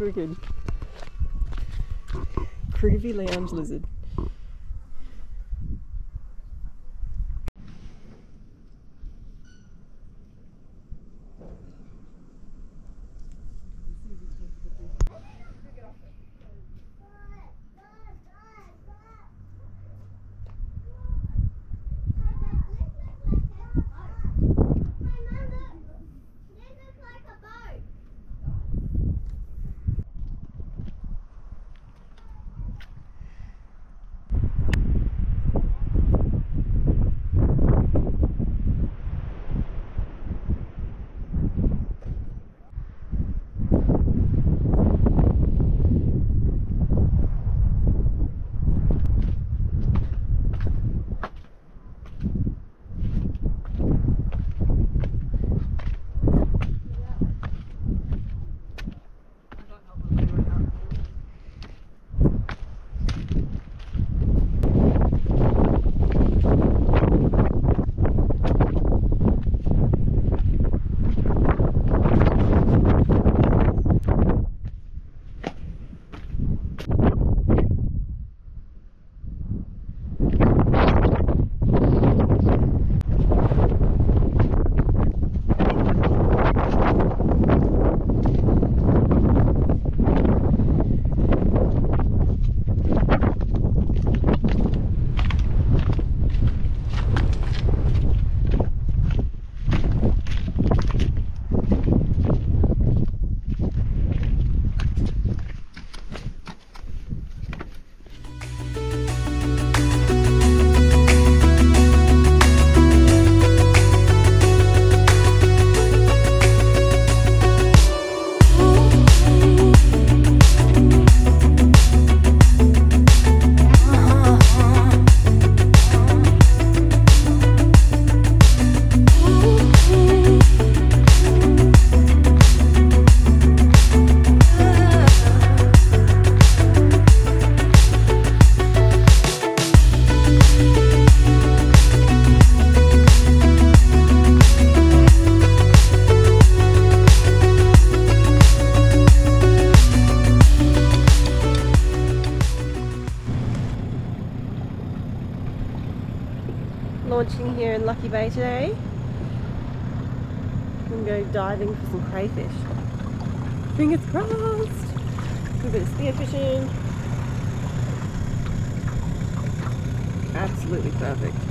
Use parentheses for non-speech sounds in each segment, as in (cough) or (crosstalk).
Wicked. Groovy lounge lizard. Launching here in Lucky Bay today. I'm going to go diving for some crayfish. Fingers crossed! A bit of spearfishing. Absolutely perfect.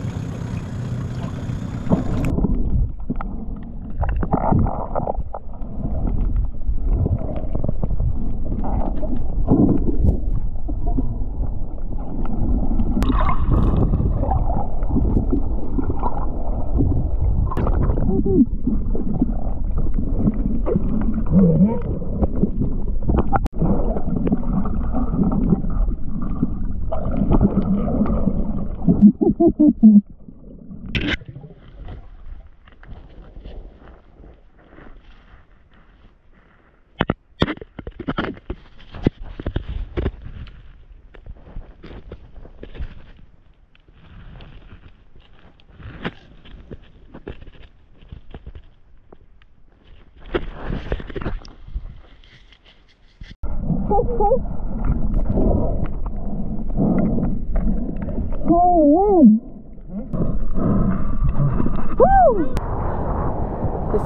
This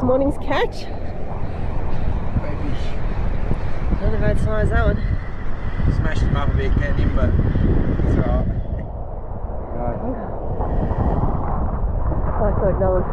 morning's catch. Not about as high as that one. Smashed him up a bit getting him, but it's alright. I like that one.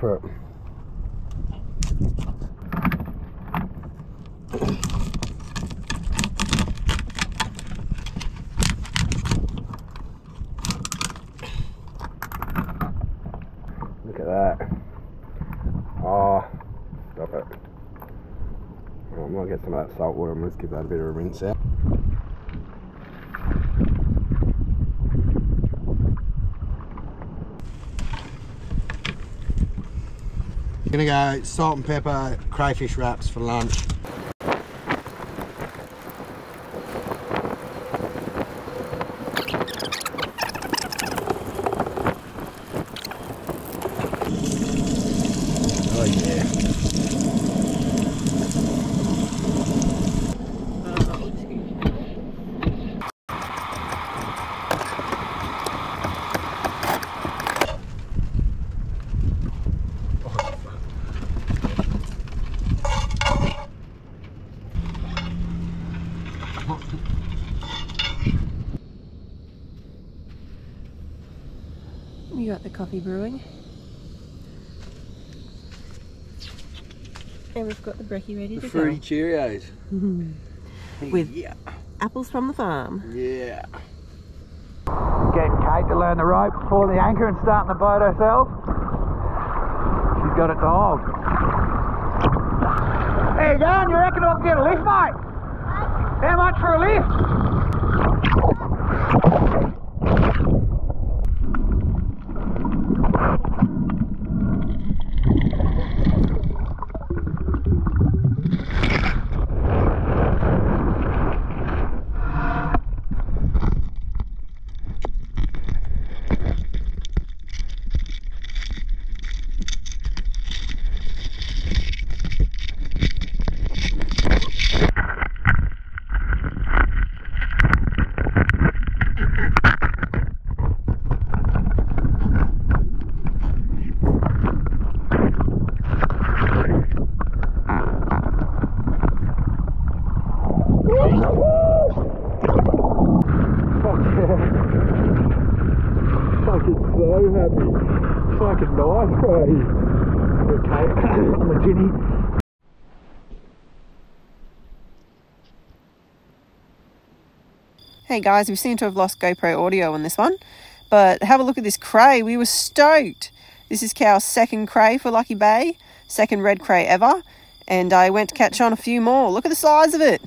For it. Look at that. Oh, stop it. I might get some of that salt water and let's give that a bit of a rinse out. Gonna go salt and pepper crayfish wraps for lunch. Oh yeah. We got the coffee brewing. And we've got the brekkie ready to Fruity go. Cheerios. (laughs) With yeah. apples from the farm. Yeah. Getting Kate to learn the rope, pulling the anchor and starting the boat herself. She's got it dialed. How you going? You reckon I can get a lift, mate? How much for a lift? Fucking so happy. Fucking nice, bro. Okay, I'm a ginny. Hey guys, we seem to have lost GoPro audio on this one, but have a look at this cray. We were stoked. This is Cal's second cray for Lucky Bay, second red cray ever, and I went to catch on a few more. Look at the size of it.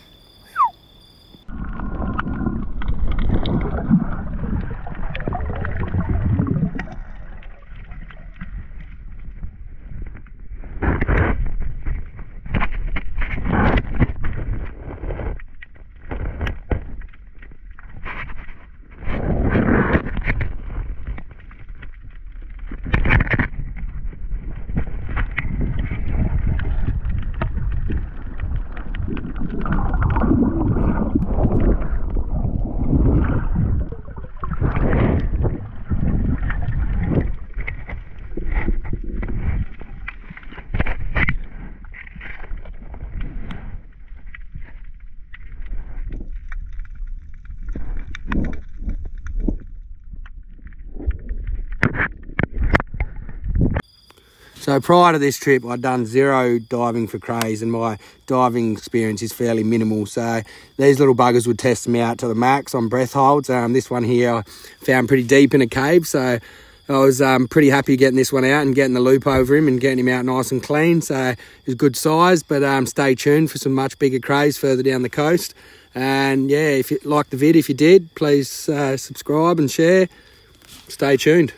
So prior to this trip, I'd done zero diving for crays, and my diving experience is fairly minimal. So these little buggers would test me out to the max on breath holds. Um, this one here, I found pretty deep in a cave, so I was um, pretty happy getting this one out and getting the loop over him and getting him out nice and clean. So it's good size, but um, stay tuned for some much bigger crays further down the coast. And yeah, if you liked the vid, if you did, please uh, subscribe and share. Stay tuned.